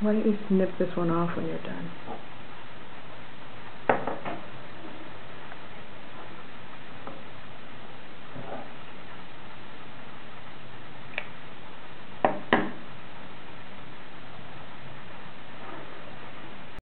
Why don't you snip this one off when you're done?